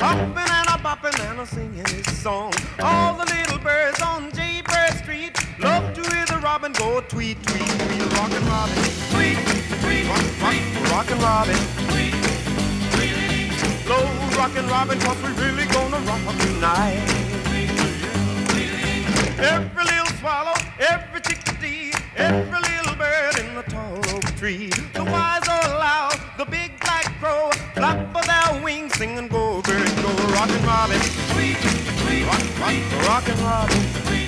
hopping and a bopping and a singing his song. All the little birds on Jaybird Street love to hear the robin go tweet, tweet, tweet, rockin' robin, tweet, tweet, rock, rock, rockin' robin, tweet, tweet, slow rockin' robin, cause we really gonna rock tonight. Every little swallow, every chickadee, every little bird in the tall oak tree. The wise or loud, the big black crow, flap of their wings, sing and go, rock, rockin' robin,